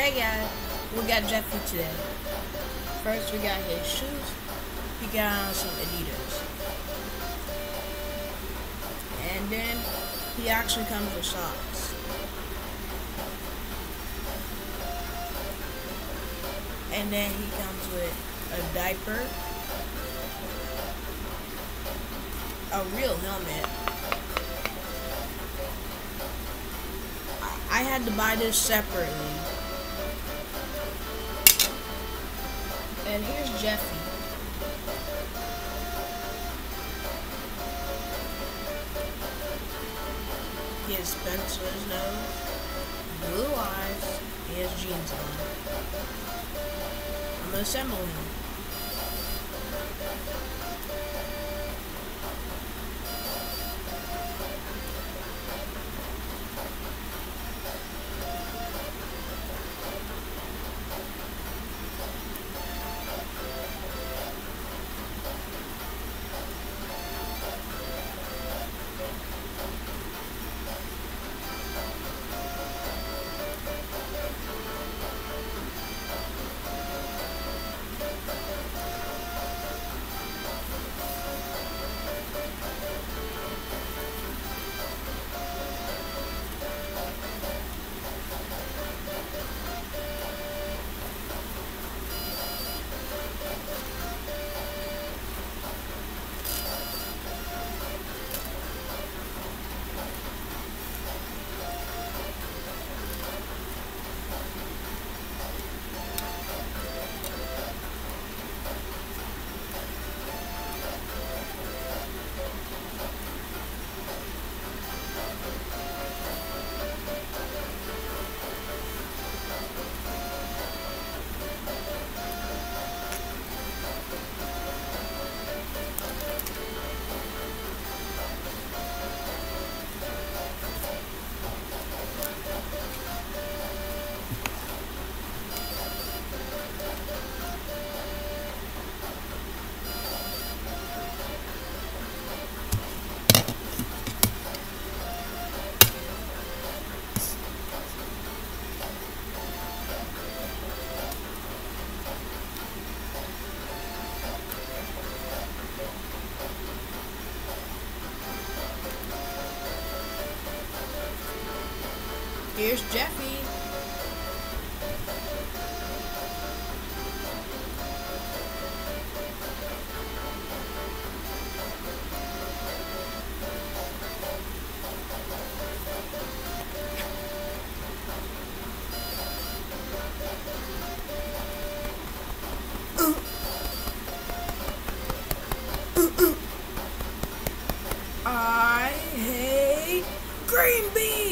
Hey guys, we got Jeffy today. First we got his shoes. He got on some Adidas. And then he actually comes with socks. And then he comes with a diaper. A real helmet. I- I had to buy this separately. And here's Jeffy. He has Spencer's nose, blue eyes, he has jeans on. I'm gonna assemble him. Here's Jeffy. I hate green beans.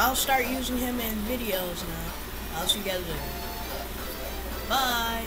I'll start using him in videos now. I'll see you guys later. Bye.